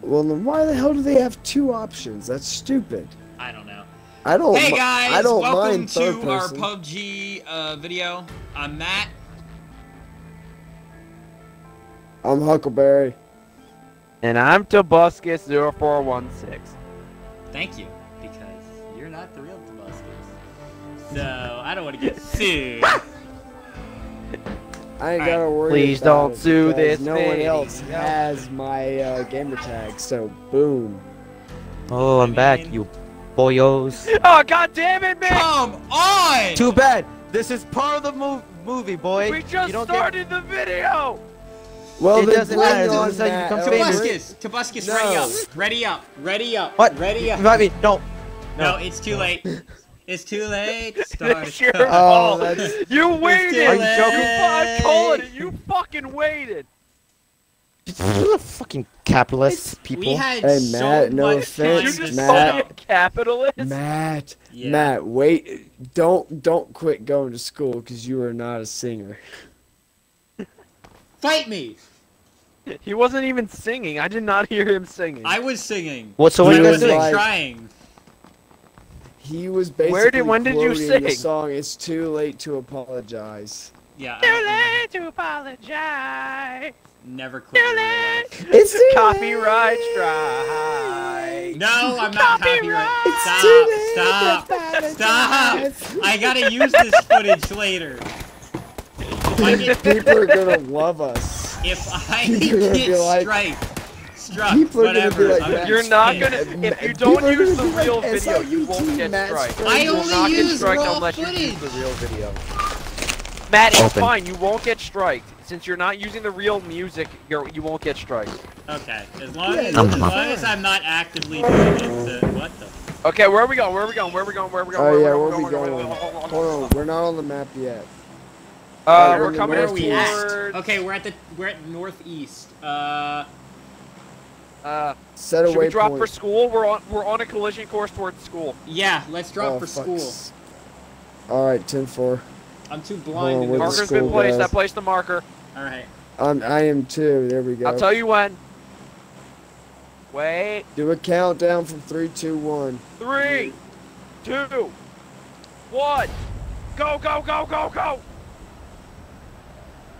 fun. Well, then why the hell do they have two options? That's stupid. I don't know. I don't. Hey guys, I don't welcome mind to third our. PUBG uh, video. I'm Matt. I'm Huckleberry. And I'm Tobuscus0416. Thank you, because you're not the real Tobuscus. So I don't want to get sued. I ain't Alright. gotta worry Please about don't it sue this No one else video. has my uh, gamer tag, so boom. Oh, I'm back, mean- you boyos. Oh, god damn it, man! Come on! Too bad. This is part of the mov movie, boy. we just you don't get- started the video! Well, It doesn't matter, on this is how you that, become famous. bring- Tobuscus, Tobuscus, No. ready up, ready up, ready up, What? ready up. Invite me. No. No, it's too late. It's too late. Start. Oh, it's your fault. that's- you waited. Are you late. joking? I'm calling it. You fucking waited. Fucking capitalist people. We had Hey, so Matt, no much offense, You to just Matt. called set me up. a capitalist? Matt, Yeah. Matt, wait! Don't don't quit going to school because you are not a singer. Fight me! He wasn't even singing. I did not hear him singing. I was singing. What's So what are you was guys doing? like- trying. He was basically Where did- when did you quoting the song "It's Too Late to Apologize." Yeah. Too late to apologize. Never quit. Too late. It's too Copyright late. strike. No, I'm not copyright. Stop! Stop! Stop! I gotta use this footage later. If I get, People are gonna love us. if I You're get be like- strike, struck, People are gonna be like, I'm You're not gonna. Uh, If you don't use the gonna like, real video, you SIUT won't get Matt strike. Strike. I will only not get use strike raw unless you use footage. the real video. Matt, it's Open. fine. You won't get striked since you're not using the real music. You're you won't get striked. Okay, as long Yeah, as, as long as I'm not actively doing it. To, what the? Okay, where are we going? Where are we going? Where are we going? Where are we going? Oh Where yeah, are where we going? Where are we going? Hold on, we're not on the map yet. Uh, Where- we're coming Where in are we towards. at? Okay, we're at the we're at northeast. Uh, Uh, Set should we drop point. for school? We're on we're on a collision course towards school. yeah, let's drop Oh, for fuck. school. All right, 10-4. I'm too on, blind to where the know. Marker's school been placed. goes. I placed the marker. All right. I'm, I am too. There we go. I'll tell you when. Wait. Do a countdown from three, two, one. Three, two, one. Go, go, go, go, go!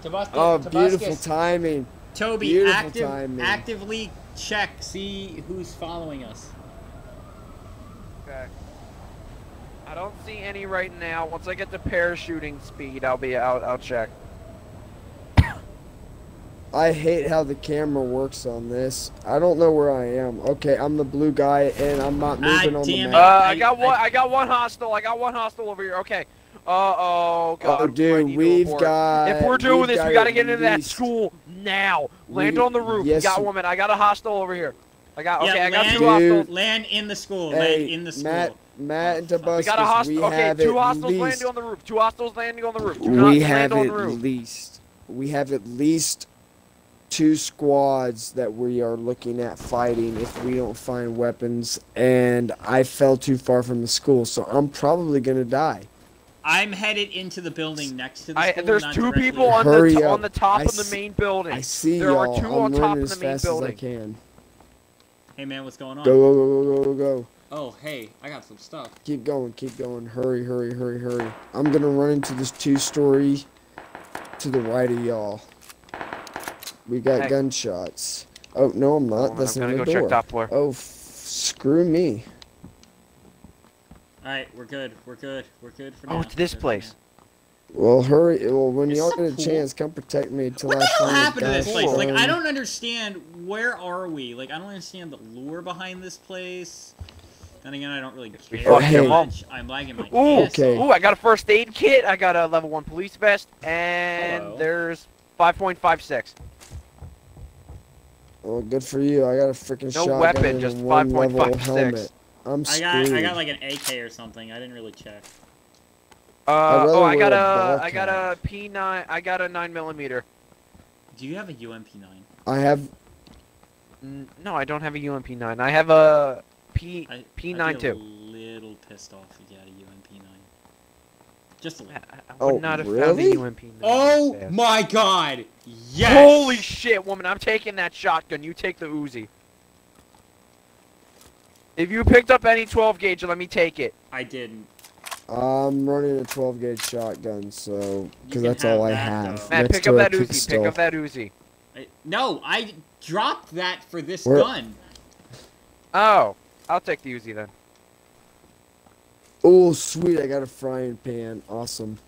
Tabascus, Oh, Tabascus. beautiful timing. Toby, beautiful active, timing. actively check, see who's following us. Okay. I don't see any right now. Once I get to parachuting speed, I'll be out. I'll check. I hate how the camera works on this. I don't know where I am. Okay, I'm the blue guy, and I'm not Ah, moving on the damn Uh, map. I, I- got one. I- I, got one hostile. I got one hostile over here. Okay. Uh oh, God. Oh, what do I dude, we've got. If we're doing this, got we gotta get into that school now. Land We- on the roof. yes, we got we- woman. I got a hostile over here. I got. Okay, yeah, I got land, two hostiles. land in the school. Hey, land in the school. Matt, Matt and Tobuscus, We got a hostile. Okay, two at hostiles least, landing on the roof. Two hostiles landing on the roof. Do not We land have on at the roof. least, we have at least two squads that we are looking at fighting if we don't find weapons. And I fell too far from the school, so I'm probably gonna die. I'm headed into the building next to the I, there's not two directly people on Hurry the up. on the top I of the s- main building. I see There are y'all. two I'm on top running of as the main fast as I building. can. Hey man, what's going on? Go go go go go go. Oh hey, I got some stuff. Keep going, keep going. Hurry, hurry, hurry, hurry. I'm gonna run into this two story to the right of y'all. We got Hey. gunshots. Oh, no, I'm not. Hold on, That's I'm not gonna a go door. check top floor. Oh, f- screw me. All right, we're good. We're good. We're good for Oh, now. it's this Good place. Well, hurry. Well, when y'all so get a cool. chance, come protect me until What I the hell find happened to this guy place? Like, I don't understand. Where are we? Like, I don't understand the lure behind this place. Then again, I don't really care. fucked that him much. I'm lagging my Ooh, ass okay. Ooh, I got a first aid kit. I got a level one police vest, and Hello. there's 5.56. Well, good for you. I got a freaking No shotgun weapon, and just one level 5.56. helmet. I'm I got I got like an AK or something. I didn't really check. Uh, rather oh, I got wear a a, ball I got a P9. I got a nine millimeter. Do you have a UMP9? I have. No, I don't have a UMP9. I have a P I, P9 I'd be a too. little pissed off if you had a UMP9. Just a little. I would Oh, not have really? found the UMP9. Oh my god! Yes! Holy shit, woman! I'm taking that shotgun. You take the Uzi. If you picked up any 12 gauge, let me take it. I didn't. I'm running a 12 gauge shotgun, so because that's all have I have. though. Matt, Next pick up that Uzi. pistol. Pick up that Uzi. I, no, I dropped that for this Where- gun. Oh, I'll take the Uzi then. Oh, sweet! I got a frying pan. Awesome.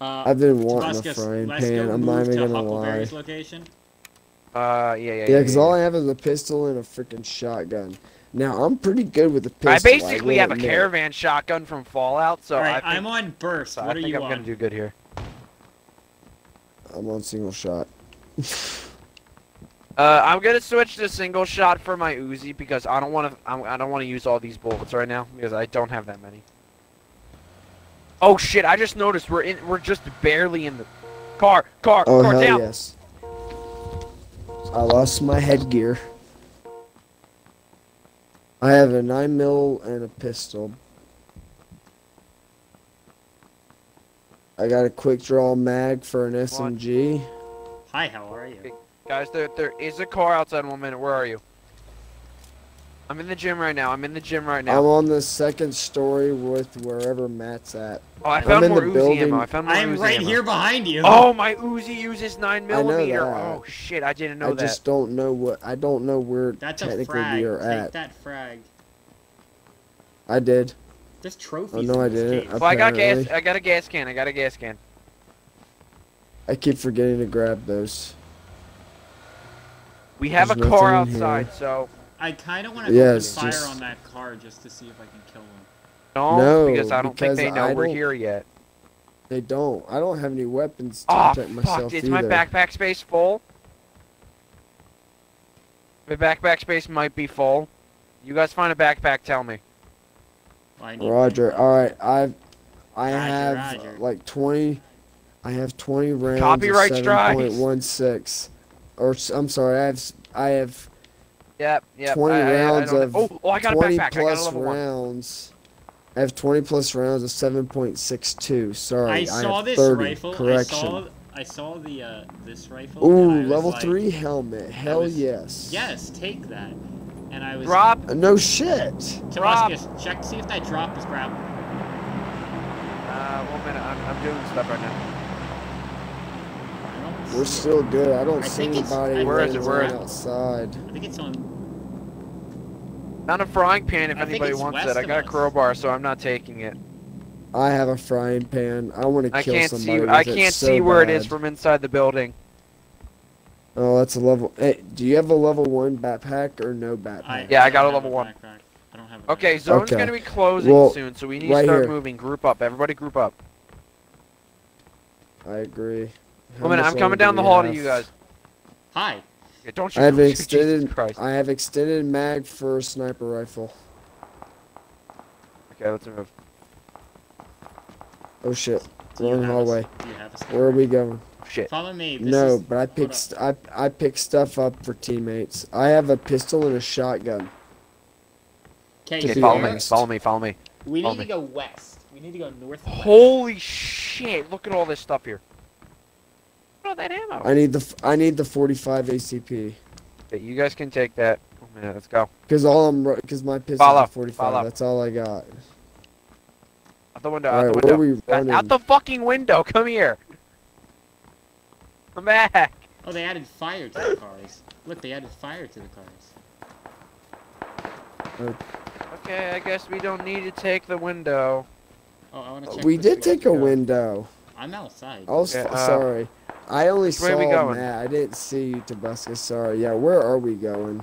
Uh, I've been wanting a frying pan. I'm not move even gonna lie. Huckleberry's location. Uh, yeah, yeah, Yeah, yeah. because all I have is a pistol and a freaking shotgun. Now I'm pretty good with the pistol. I basically will have a admit. caravan shotgun from Fallout, so All I right, think, I'm on burst. so I what are think you I'm on? gonna do good here. I'm on single shot. Uh, I'm gonna switch to single shot for my Uzi because I don't want to. I don't want to use all these bullets right now because I don't have that many. Oh shit! I just noticed we're in. We're just barely in the car. Car. Oh car hell down. yes! I lost my headgear. I have a nine mil and a pistol. I got a quick draw mag for an SMG. Hi, how are you? Guys, there there is a car outside. One minute. Where are you? I'm in the gym right now. I'm in the gym right now. I'm on the second story with wherever Matt's at. oh, I I'm found in more the Uzi building. ammo. I found more I am Uzi right ammo. here behind you. Oh, my Uzi uses nine I know millimeter. that. Oh shit! I didn't know I that. I just don't know what I don't know where that's a technically frag. we are Take at. that frag. I did. There's trophies. Oh, no, I didn't. case. I- Well, I got gas. I got a gas can. I got a gas can. I keep forgetting to grab those. We have There's a car nothing here. outside, so I kind of want to Yeah, open it's fire just- on that car just to see if I can kill them. don't No, because I don't think they know I we're don't- here yet. They don't. I don't have any weapons to Oh protect myself fuck! Is either. my backpack space full? My backpack space might be full. You guys find a backpack, tell me. Well, I need Roger. All right. I've I Roger, have Roger. Uh, like 20 I have 20 rounds Copyright of strikes. 7.16 or I'm sorry. I have s- I have Yep, yep. 20 I, I- I rounds of Oh, oh, I got a 20 backpack. I got a plus level one. rounds. I have 20 plus rounds of 7.62. Sorry. I saw have this 30. rifle. Correction. I saw. I saw the uh, this rifle. and Ooh, level like, 3 helmet. Hell was- yes. Yes, take that. And I was. Drop. Uh, No shit. drop. Tabascus, check see if that drop is gravel. Uh, one minute. I'm, I'm doing stuff right now. We're still good. I don't I see anybody I Where is it? Where is it? outside. I think it's on. Found a frying pan if I anybody wants it. I got a crowbar, so I'm not taking it. I have a frying pan. I want to I kill can't somebody. see. I can't so see where it is from inside the building. Oh, that's a level. Hey, do you have a level one backpack or no backpack? I, Yeah, I don't got a have level one. backpack. I don't have a Okay, zone's Okay. gonna be closing Well, soon, so we need to start here. moving. Group up. Everybody group up. I agree. How One minute. I'm coming down the we hall to you guys. Hi. Yeah, don't I have an extended. I have extended mag for a sniper rifle. Okay, let's move. Oh shit! Do you Wrong have a- hallway. do you have a Where are we going? Shit. Follow me. This no, is- but I picked. St- I I picked stuff up for teammates. I have a pistol and a shotgun. Okay, Okay, be follow me. Follow me. Follow me. we follow need to go west. We need to go north. Holy shit! Look at all this stuff here. Look at all that ammo. I need the. f- I need the 45 ACP. Okay, you guys can take that. Oh, One minute. Let's go. Cause all I'm. Cause my pistol Follow, a 45. follow. That's all I got. Out the window. All Out right, the where are we running? out the fucking window. Come here. Come back. Oh, they added fire to the cars. Look, they added fire to the cars. Okay, I guess we don't need to take the window. Oh, I want to uh, we did take a window. I'm outside. Oh, Yeah, uh, sorry. I only which way saw we going? Matt. I didn't see you, Tobuscus. Sorry. Yeah, where are we going?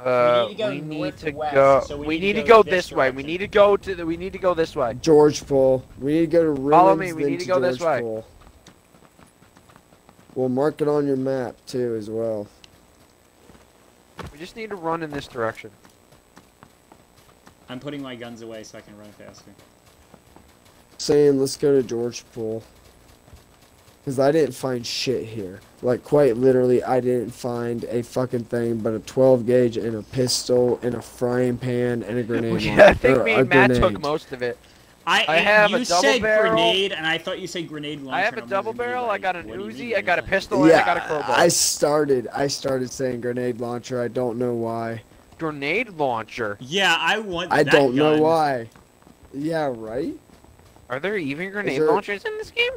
Uh, need to go we need to to west, go. so we we need to need to go go this this way. We need to go to the. We need to go this way. Georgopol. We need to go to Rimmons, Follow me, we need to go this George way. Pool. We'll mark it on your map too, as well. We just need to run in this direction. I'm putting my guns away so I can run faster. Saying let's go to Georgopol. Cause I didn't find shit here. Like quite literally, I didn't find a fucking thing but a 12 gauge and a pistol and a frying pan and a grenade. yeah, I think or me and Matt grenade. took most of it. I, I have you a double said barrel. grenade, and I thought you said grenade launcher. I have a double gonna be barrel. I got an what Uzi. mean I got a launcher? pistol. and I yeah, got a crowbar. I started. I started saying grenade launcher. I don't know why. Grenade launcher. Yeah, I want. I that don't know why. Yeah, right. Are there even grenade there- launchers in this game?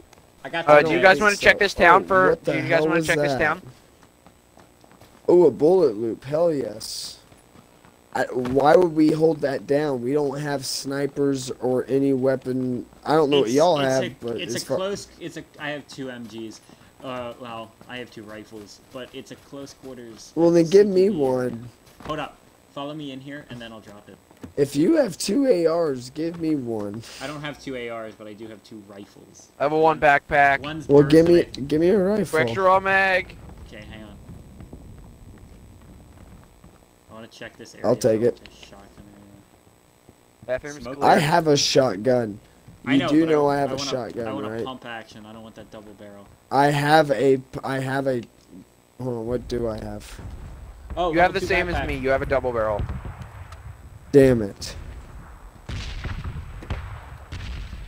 I got. Uh, do you guys want to think check this town Oh, for? Do you guys want to check this town? Oh, a bullet loop. Hell yes. I, why would we hold that down? We don't have snipers or any weapon. I don't know what y'all have, a, but it's as a far- close. It's a. I have two MGs. Uh, well, I have two rifles, but it's a close quarters. Well, then give me one. Hold up. Follow me in here, and then I'll drop it. If you have two ARs, give me one. I don't have two ARs, but I do have two rifles. I have a one backpack. One's Well, give me rate- give me a rifle. Extra raw mag. Okay, hang on. I want to check this area. I'll take it. a shotgun area. Bathroom's I have a shotgun. I You know, do but know I have a wanna, shotgun, I want right? a pump action. I don't want that double barrel. I have a I have a. Hold on, what do I have? Oh, You have the two same as me. You have a double barrel. Damn it.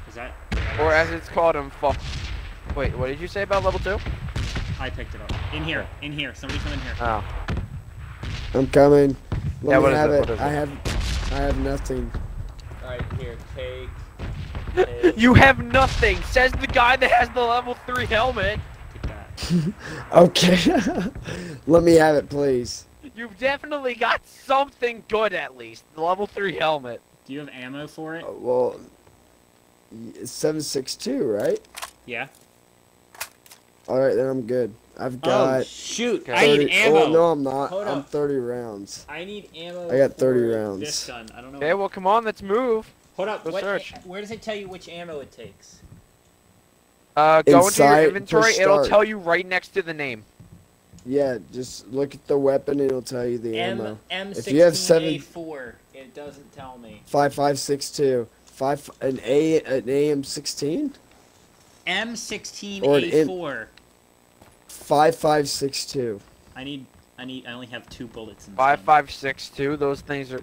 Is that? Or as it's called in fuck. Wait, what did you say about level two? I picked it up. In here. In here. Somebody come in here. Oh. I'm coming. Let Yeah, me what is have it? it. What is I it? have I have nothing. Alright, here. Take. You have nothing, says the guy that has the level three helmet. Okay. Let me have it, please. You've definitely got something good at least. The level three helmet. Do you have ammo for it? Uh, well, seven six two, right? Yeah. All right, then I'm good. I've got. Oh got. shoot! Okay. I need ammo. Oh, no, I'm not. Hold I'm up. 30 rounds. I need ammo. I got 30 for rounds. This gun. I don't know. Okay, well come on, let's move. Hold up. go What, search. Where does it tell you which ammo it takes? Uh, go into your inventory. It'll tell you right next to the name. Yeah, just look at the weapon it'll tell you the ammo. M If you have seven- M16A4. It doesn't tell me. Five five six two. Five an A an AM sixteen. M16A4. Five five six two. I need. I need. I only have two bullets. In this Five gun. five six two. Those things are.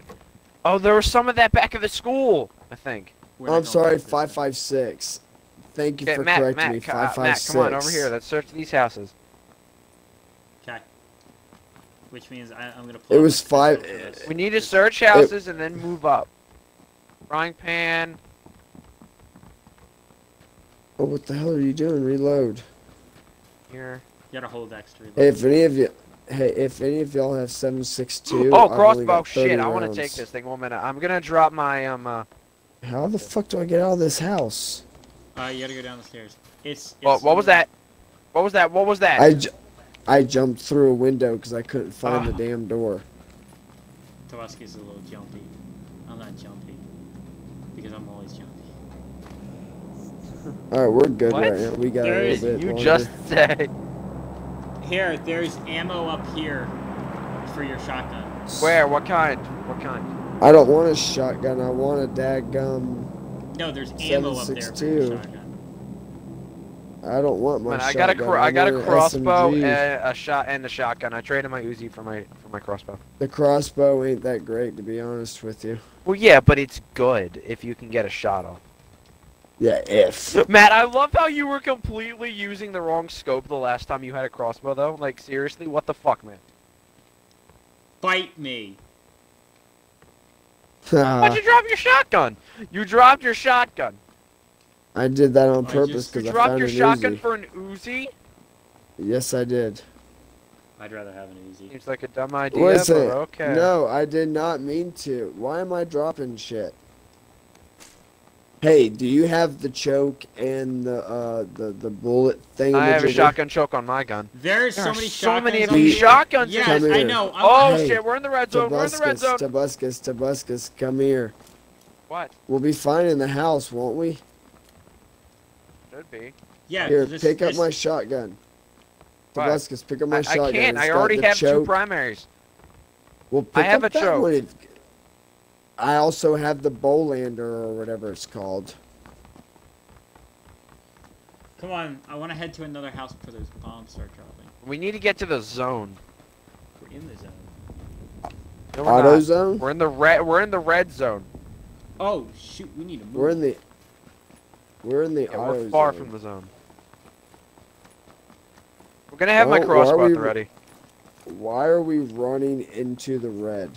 Oh, there was some of that back of the school. I think. We're I'm sorry, back this five time. five six. Thank you Okay, for Matt, correcting Matt, me. co- Five uh, five Matt, six. come on over here. Let's search these houses. Okay. Which means I, I'm gonna. Pull It was five- pistol. We need to search houses and then move up. Frying pan. Oh, what the hell are you doing? Reload. Here. You gotta hold X to reload. Hey, if any of you, hey, if any of y'all have seven six two. Oh, crossbow! Shit, I want to take this thing. One minute. I'm gonna drop my um. Uh, How the fuck do I get out of this house? Uh, you gotta go down the stairs. It's. what, it's what was that? What was that? What was that? I, ju- I jumped through a window because I couldn't find Ah. the damn door. Tabaski's a little jumpy. I'm not jumpy. Because I'm always jumpy. All right, we're good What? right now. We got There a is- little bit you longer. just said. Here, there's ammo up here for your shotgun. Where? What kind? What kind? I don't want a shotgun. I want a dadgum. No, there's ammo up there for your shotgun. I don't want my Man, I got a shotgun. I got a crossbow SMG. and a shot and a shotgun. I traded my Uzi for my for my crossbow. The crossbow ain't that great, to be honest with you. Well, yeah, but it's good if you can get a shot off. Yeah, if. Matt, I love how you were completely using the wrong scope the last time you had a crossbow, though. Like, seriously, what the fuck, man? Bite me. Why'd you drop your shotgun? You dropped your shotgun. I did that on I purpose just- You because I dropped found your an shotgun Uzi. for an Uzi? Yes, I did. I'd rather have an Uzi. Seems like a dumb idea, Wait a but second. okay. No, I did not mean to. Why am I dropping shit? Hey, do you have the choke and the uh the the bullet thing? I have a shotgun choke on my gun. There's There so are many so shotguns. many of these shotguns Yes, Come I know. I'm, Oh Hey, shit, we're in the red zone. We're in the red zone. Tobuscus, Tobuscus, come here. What? We'll be fine in the house, won't we? Should be. yeah, Here, this- pick up my shotgun. What? Pick up my I, shotgun. I can't. It's I already the have two primaries. Well, I have up a that choke. one. I also have the Bolander or whatever it's called. Come on, I want to head to another house before those bombs start dropping. We need to get to the zone. We're in the zone. No, we're Auto not. zone. We're in the red. We're in the red zone. Oh shoot, we need to move. We're in the. We're in the Yeah, we're far zone. from the zone. We're gonna have my Well, why are crossbow we- ready Why are we running into the red?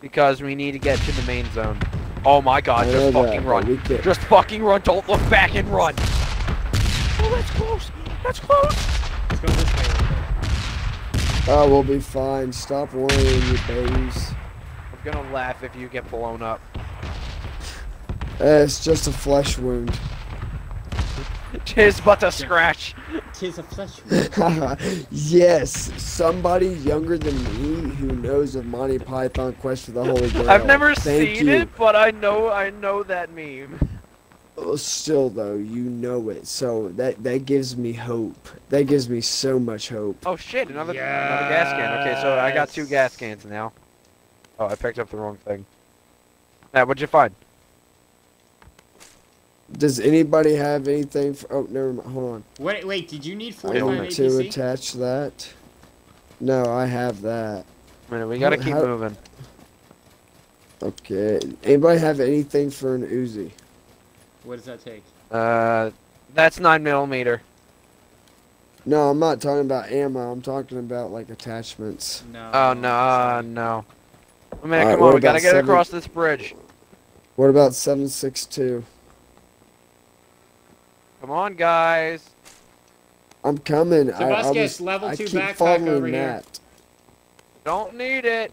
because we need to get to the main zone. Oh my god, just fucking but run. Just fucking run. Don't look back and run. Oh, that's close. That's close. Let's go this way. Oh, we'll be fine. Stop worrying, you babies. I'm gonna laugh if you get blown up. Eh, it's just a flesh wound. Tis but a scratch. Tis a flesh wound. yes, somebody younger than me who knows of Monty Python Quest for the Holy Grail. I've never Thank seen you. it, but I know I know that meme. Still though, you know it, so that that gives me hope. That gives me so much hope. Oh shit, another another gas can. Okay, so I got two gas cans now. Oh, I picked up the wrong thing. Matt, what'd you find? Does anybody have anything for? Oh, never mind. Hold on. Wait, wait, did you need I 45 want to ACP? attach that. No, I have that. A minute, we gotta How- keep how- moving. Okay. Anybody have anything for an Uzi? What does that take? Uh, that's nine millimeter. No, I'm not talking about ammo. I'm talking about like attachments. No. Oh no, uh, no. I mean, Alright, come what on, we gotta get seven- across this bridge. What about 762? Come on, guys. I'm coming. I, I Tobuscus, was, level I two keep backpack following over here. that. Don't need it.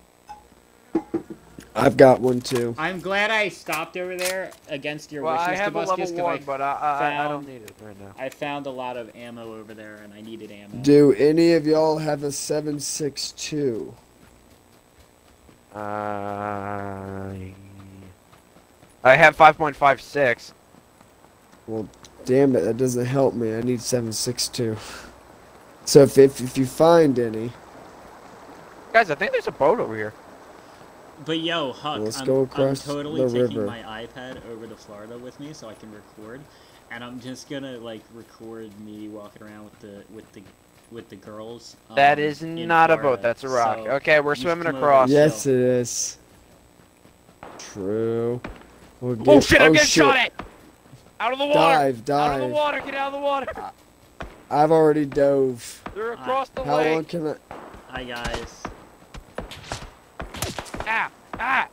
I've got one too. I'm glad I stopped over there against your Well, I wishes, have a Tobuscus, level 'cause one, I, but I, I, I don't found- need it right now. I found a lot of ammo over there, and I needed ammo. Do any of y'all have a 762? Uh, I have 5.56. Damn it, that doesn't help me. I need 762. So if, if, if you find any, Guys, I think there's a boat over here. But yo, Huck, Let's I'm, go I'm totally the taking river. my iPad over to Florida with me so I can record, and I'm just gonna like record me walking around with the with the with the girls. that um, is in not a boat. That's a rock. So okay, we're swimming come over across. yes, chill. it is. True. We'll Oh get- shit! I'm oh, getting shit. shot at. Out of the water. Dive, dive. Out of the water. Get out of the water. I've already dove. They're across the How long can I? Hi guys, Ah, ah.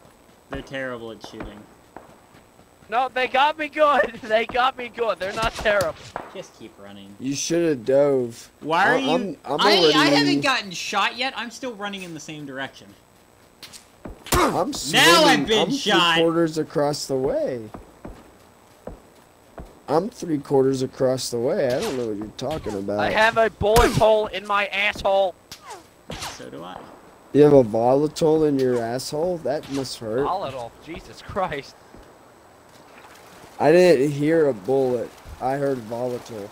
they're terrible at shooting. No, they got me good. They got me good. They're not terrible. Just keep running. You should have dove. Why are I- you? I'm- I'm I, I haven't gotten shot yet. I'm still running in the same direction. I'm swimming. Now I've been I'm shot. Three quarters across the way. I'm three quarters across the way. I don't know what you're talking about. I have a bullet hole in my asshole. So do I. You have a volatile in your asshole? That must hurt. Volatile. Jesus Christ. I didn't hear a bullet. I heard volatile.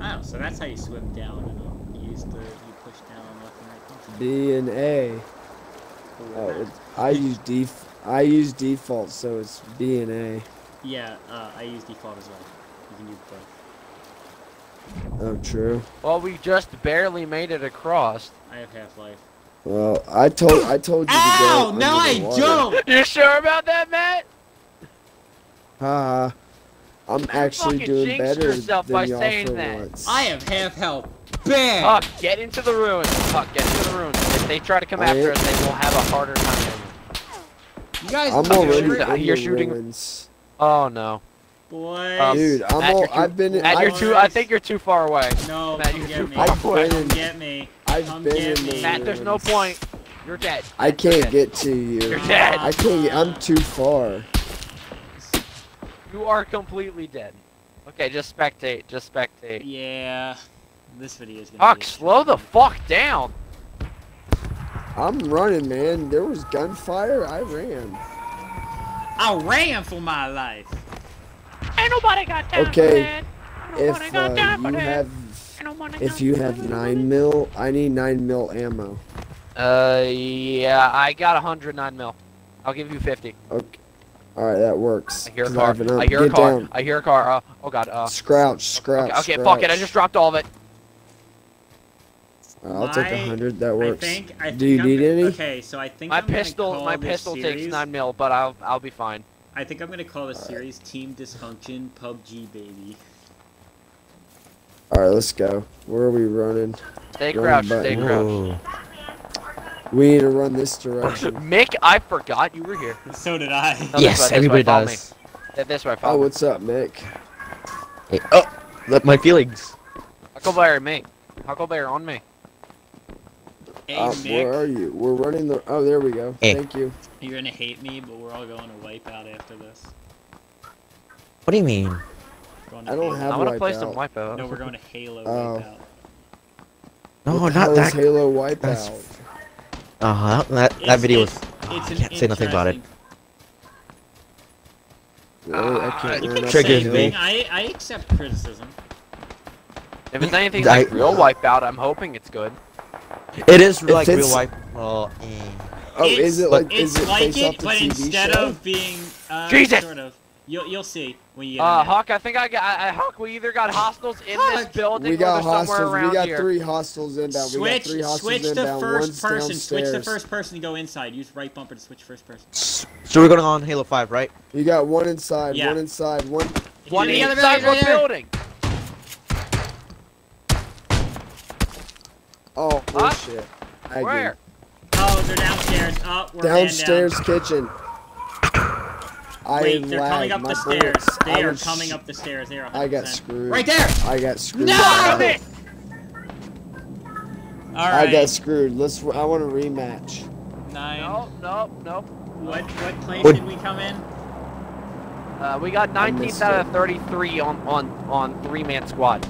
Oh, so that's how you swim down and um, you use the you push down left and right buttons. B and A. Oh, it, I use def. I use default, so it's B and A. Yeah, uh, I use default as well. You can use both. Oh, true. Well, we just barely made it across. I have Half Life. Well, I told I told you to Ow! go. No, under I the water. don't. You sure about that, Matt? Haha. I'm actually doing jinxed better yourself than by y'all saying for that. once. I have half health. Bam. Huck, get into the ruins. Huck, get into the ruins. If they try to come I after am- us, they will have a harder time. you guys, I'm You're already shooting- in you're shooting- ruins. Oh no, Boy. Um, Dude, I'm Matt, all, too, I've been. Matt, you're too. I think you're too far away. no, Matt, come you're get too me. far I've away. been in- get me. I've come been get in me. the Matt, there's no point. You're dead. I can't dead. get to you. You're dead. I can't get. I'm too far. You are completely dead. Okay, just spectate. Just spectate. Yeah. This video is gonna Huck, be slow the fuck down. I'm running, man. There was gunfire. I ran. I ran for my life. Ain't nobody got time Okay, for that. If uh, you have, if you have nine mil, I need nine mil ammo. Uh, yeah, I got 109 mil. I'll give you 50. Okay. All right, that works. I hear a car. I hear a Get car. down. I hear a car. Uh, oh god. Uh, Scrouch, scrouch. okay, okay fuck it. I just dropped all of it. I'll take a hundred. That works. I works. think. I Do you I'm need gonna- any? Okay, so I think My I'm pistol, call my this pistol takes nine mil, but I'll I'll be fine. I think I'm gonna call the series Team Dysfunction PUBG Baby. All right, let's go. Where are we running? Stay Wrong crouched, stay button. crouched. Whoa. We need to run this direction. Mick, I forgot you were here. So did I. No, this way, Yes, everybody way, me. does. Th- This way, oh, follow me. what's up, Mick? Hey, oh, look my feelings. Huckleberry, me. Huckleberry on me. Hey Uh, where are you? We're running the. Oh, there we go. Hey. Thank you. you're gonna hate me, but we're all going to wipe out after this. What do you mean? We're going to I don't Halo. have I want to play some Wipeout. wipeout. No, we're going to Halo Oh. Wipeout. No, what the not hell that. Is Halo that's- Wipeout. Uh huh. That that It's- video it's- was. It's I can't say nothing about it. interesting- Really? I can't You can Triggers me. I I accept criticism. If it's anything I- like real wipeout, I'm hoping it's good. It is If like real it's- wipe. Well, eh. Oh, It's- is it like? It's is it like based off it, the but TV instead show? of being uh, Jesus! sort of, you'll you'll see when you Uh, in there. Huck, I think I got. I, I, Huck, we either got hostiles in this building We or got they're somewhere hostiles. around We got here. three hostiles inbound. we got Switch three hostiles switch to inbound. first One's person. Switch to first person to go inside. Use right bumper to switch first person. So we're going on Halo Five, right? You got one inside. Yeah. One inside. One. One Yeah, inside right the there. building. Oh Huh? bullshit. I Where? Oh, they're downstairs. Oh, we're man Downstairs down. kitchen. I Wait, they're coming up My the stairs. bullets- They I are coming up the stairs. They are. 100%. I got screwed. Right there. I got screwed. No! Damn it! All I got screwed. Let's. I want a rematch. Nine. Nope, nope, nope. What what place What- did we come in? Uh, we got 19th out of 33 on on on three man squad.